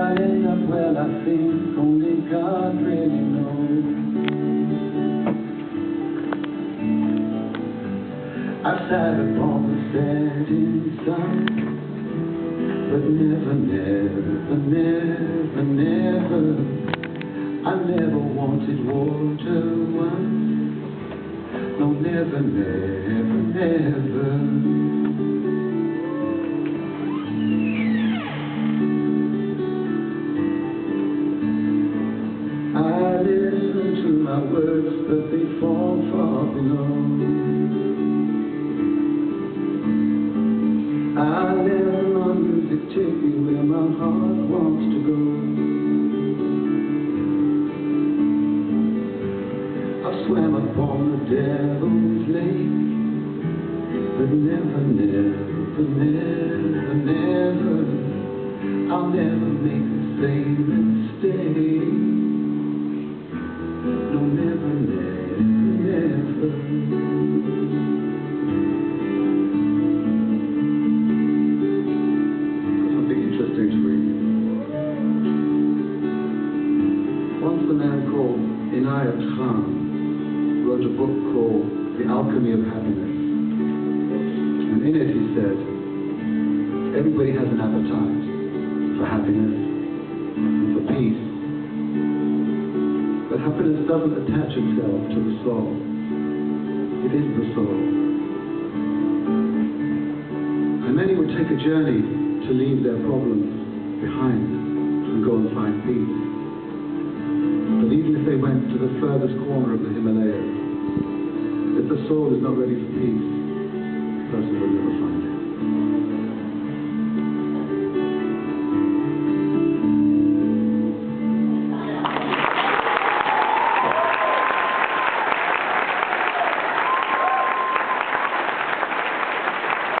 I end up well, I think only God really knows. I've sat upon the setting sun, but never, never, never, never. I never wanted water once. No, never, never, never. My words, but they fall far below. I let my music take me where my heart wants to go. I swam upon the devil's lake, but never, never, never, never. I'll never make the same mistake. A man called Inayat Khan wrote a book called The Alchemy of Happiness. And in it he said, everybody has an appetite for happiness and for peace. But happiness doesn't attach itself to the soul. It is the soul. And many would take a journey to leave their problems behind and go and find peace. To the furthest corner of the Himalayas, if the soul is not ready for peace, the